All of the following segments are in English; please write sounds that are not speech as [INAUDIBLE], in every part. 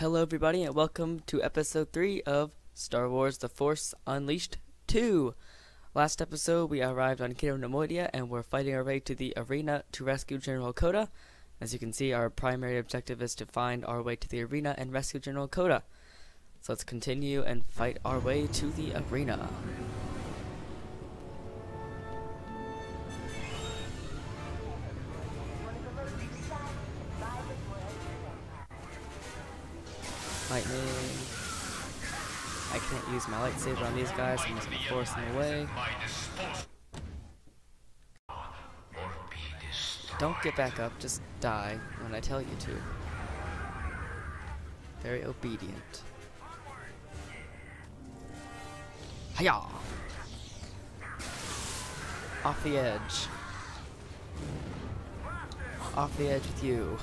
Hello, everybody, and welcome to episode 3 of Star Wars The Force Unleashed 2. Last episode, we arrived on Cato Neimoidia and we're fighting our way to the arena to rescue General Kota. As you can see, our primary objective is to find our way to the arena and rescue General Kota. So let's continue and fight our way to the arena. Lightning. I can't use my lightsaber on these guys, I'm just gonna force them away. Don't get back up, just die when I tell you to. Very obedient. Hiya! Off the edge. Off the edge with you.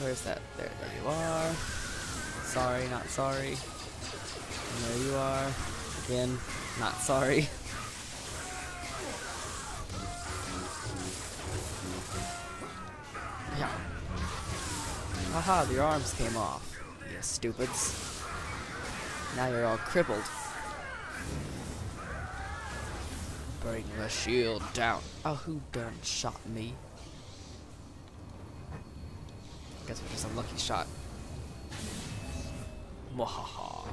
Where's that? There, there you are. Sorry, not sorry. And there you are. Again, not sorry. [LAUGHS] Yeah. Haha, your arms came off. You stupids. Now you're all crippled. Bring the shield down. Oh, who done shot me? Guess we're just a lucky shot. Mwahaha.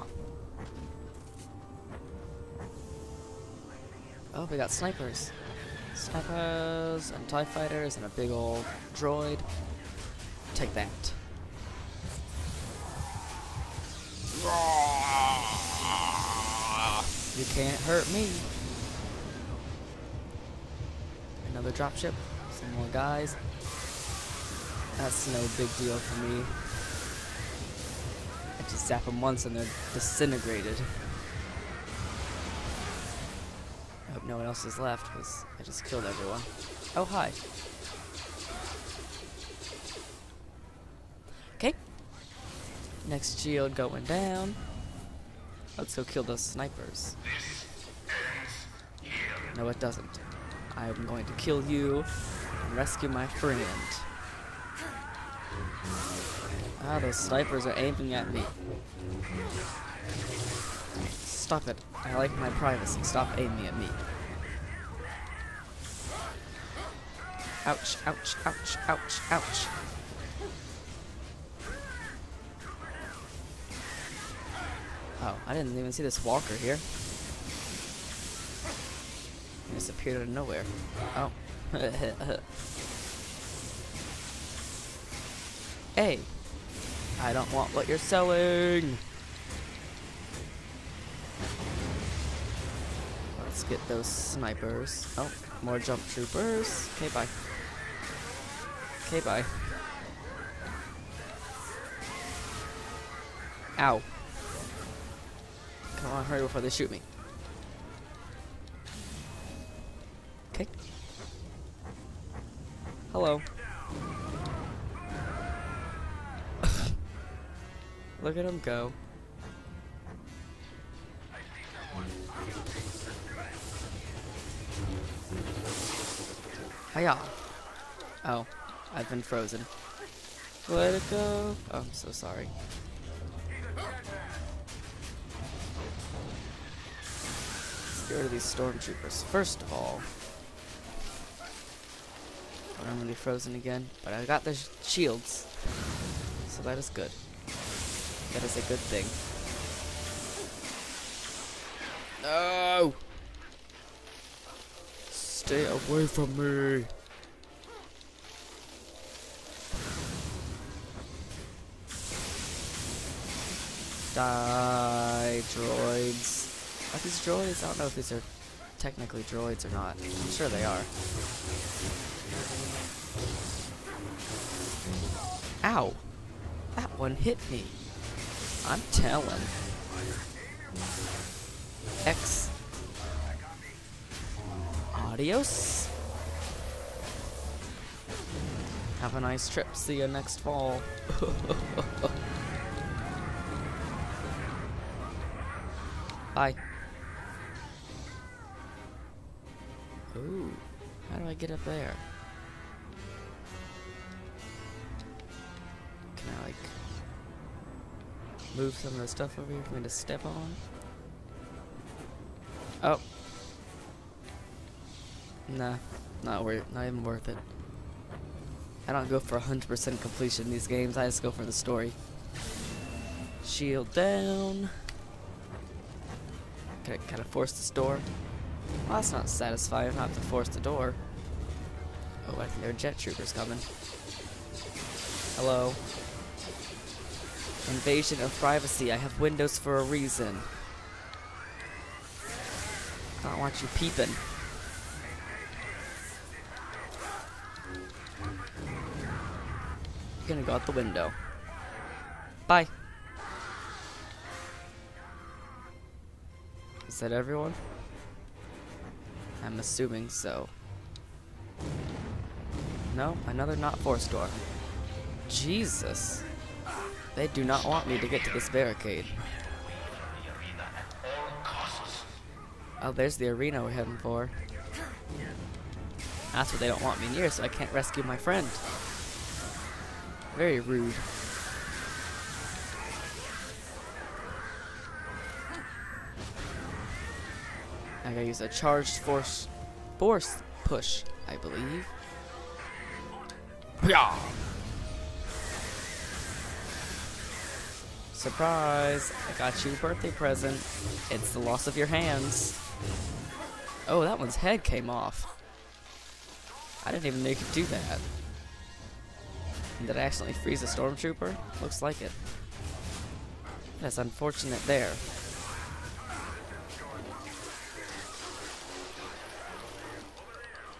Oh, we got snipers. Snipers and TIE fighters and a big old droid. Take that. You can't hurt me. Another dropship. Some more guys. That's no big deal for me. I just zap them once and they're disintegrated. I hope no one else is left because I just killed everyone. Oh, hi. Okay. Next shield going down. Let's go kill those snipers. No, it doesn't. I'm going to kill you and rescue my friend. Ah, those snipers are aiming at me. Stop it. I like my privacy. Stop aiming at me. Ouch, ouch, ouch, ouch, ouch. Oh, I didn't even see this walker here. He just appeared out of nowhere. Oh. [LAUGHS] hey, I don't want what you're selling. Let's get those snipers. Oh, more jump troopers. Okay, bye. Okay, bye. Ow. Come on, hurry before they shoot me. Okay. Hello. Look at him go. Hiya. Oh, I've been frozen. Let it go. Oh, I'm so sorry. Let's get rid of these stormtroopers. First of all, I'm gonna be frozen again, but I got the sh shields, so that is good. That is a good thing. No! Stay away from me! Die, droids. Are these droids? I don't know if these are technically droids or not. I'm sure they are. Ow! That one hit me. I'm telling. X. Adios. Have a nice trip. See you next fall. [LAUGHS] Bye. Ooh. How do I get up there? Move some of the stuff over here for me to step on? Oh. Nah, not worth not even worth it. I don't go for 100% completion in these games, I just go for the story. Shield down. Kind of force this door? Well, that's not satisfying. I have to force the door. Oh, I think there are jet troopers coming. Hello. Invasion of privacy. I have windows for a reason. I don't want you peeping. You're gonna go out the window. Bye. Is that everyone? I'm assuming so. No, another not force door. Jesus. They do not want me to get to this barricade. Oh, there's the arena we're heading for. That's what they don't want me near, so I can't rescue my friend. Very rude. I gotta use a charged force force push, I believe. Yeah. Surprise! I got you a birthday present. It's the loss of your hands. Oh, that one's head came off. I didn't even know you could do that. Did I accidentally freeze a stormtrooper? Looks like it. That's unfortunate there.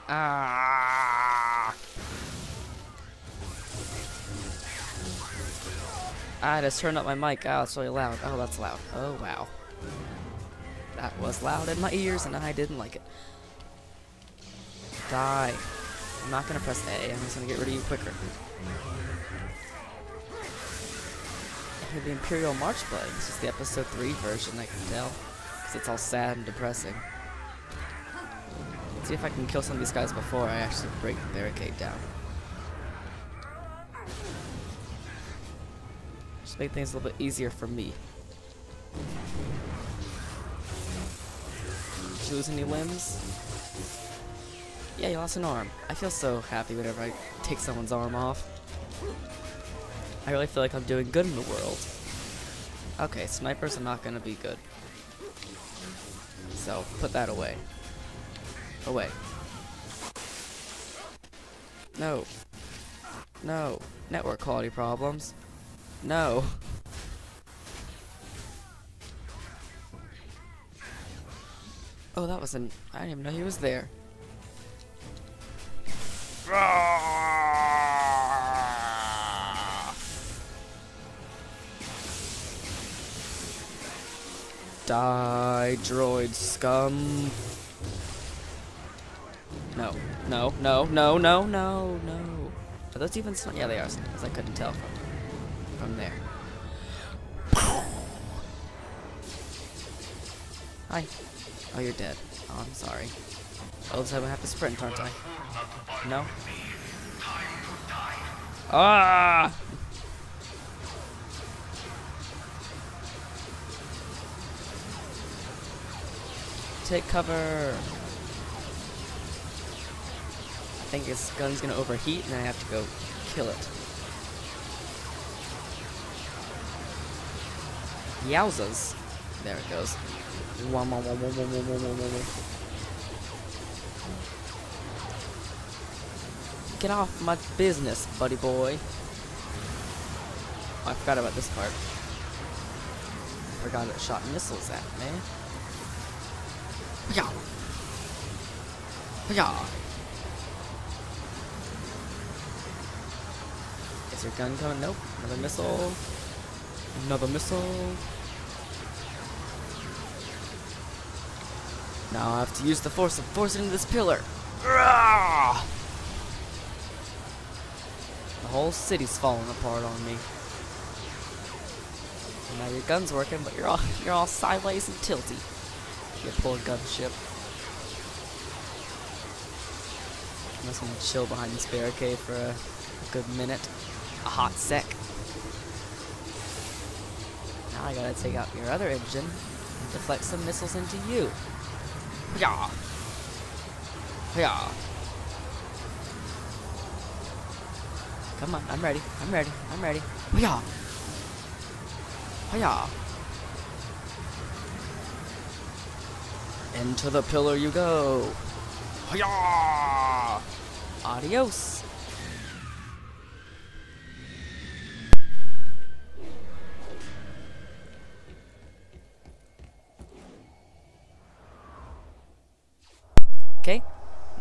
Ah! I just turned up my mic. Oh, it's really loud. Oh, that's loud. Oh, wow. That was loud in my ears, and I didn't like it. Die. I'm not gonna press A. I'm just gonna get rid of you quicker. The Imperial March playing. This is the episode 3 version, I can tell. Because it's all sad and depressing. Let's see if I can kill some of these guys before I actually break the barricade down. Just make things a little bit easier for me. Did you lose any limbs? Yeah, you lost an arm. I feel so happy whenever I take someone's arm off. I really feel like I'm doing good in the world. Okay, snipers are not gonna be good. So, put that away. Away. No. No. Network quality problems. No. Oh, that was an... I didn't even know he was there. Die, droid scum. No, no, no, no, no, no, no. Are those even Yeah, they are because I couldn't tell from, from there. Hi. Oh, you're dead. Oh, I'm sorry. Oh, this time I have to sprint, aren't I? No? Ah! Take cover. I think his gun's gonna overheat and I have to go kill it. Yowzas. There it goes. Get off my business, buddy boy. Oh, I forgot about this part. Forgot it shot missiles at me. Yeah. Yeah. Is your gun coming? Nope. Another missile. Another missile. Now I have to use the force and force it into this pillar. The whole city's falling apart on me. Now your gun's working, but you're all you're all sideways and tilty. You poor gunship. I'm just gonna chill behind this barricade for a, a good minute. A hot sec. Now I gotta take out your other engine and deflect some missiles into you. Yeah. Yeah. Come on, I'm ready. I'm ready. I'm ready. Yeah. Yeah. Into the pillar you go. Yeah. Adios.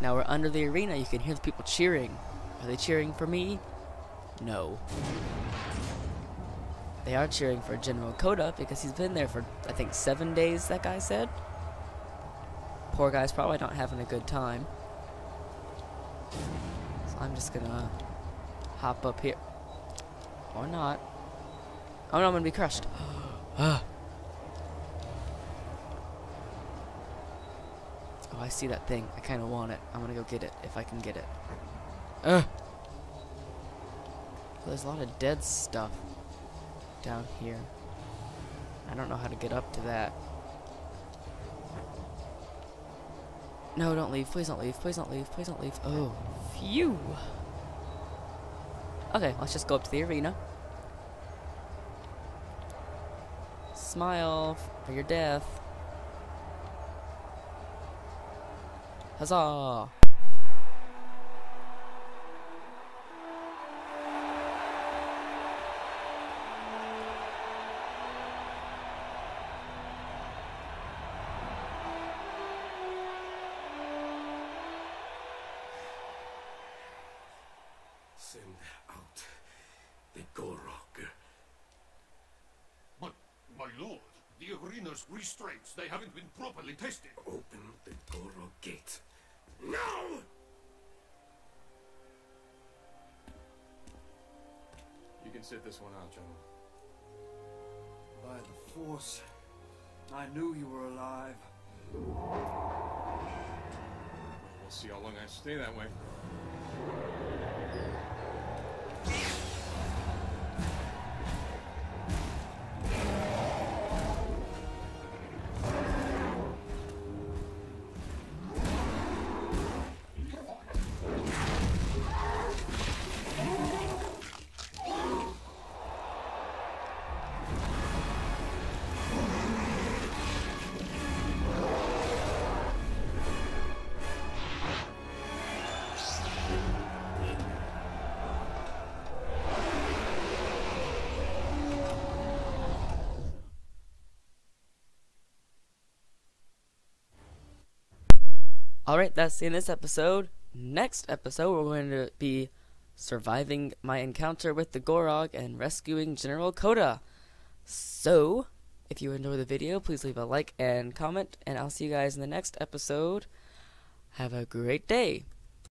Now we're under the arena. You can hear the people cheering. Are they cheering for me? No. They are cheering for General Kota because he's been there for, I think, seven days, that guy said. Poor guy's probably not having a good time. So I'm just gonna hop up here. Or not. Oh no, I'm gonna be crushed. [GASPS] Ah. Oh, I see that thing. I kind of want it. I'm gonna go get it if I can get it. Ugh. There's a lot of dead stuff down here. I don't know how to get up to that. No, don't leave. Please don't leave. Please don't leave. Please don't leave. Oh, phew. Okay, let's just go up to the arena. Smile for your death. Huzzah! Send out the Gorog. But, my lord, the arena's restraints, they haven't been properly tested. Open the Gorog gate. Now! You can sit this one out, General. By the Force, I knew you were alive. We'll see how long I stay that way. Alright, that's end this episode. Next episode, we're going to be surviving my encounter with the Gorog and rescuing General Kota. So, if you enjoyed the video, please leave a like and comment, and I'll see you guys in the next episode. Have a great day.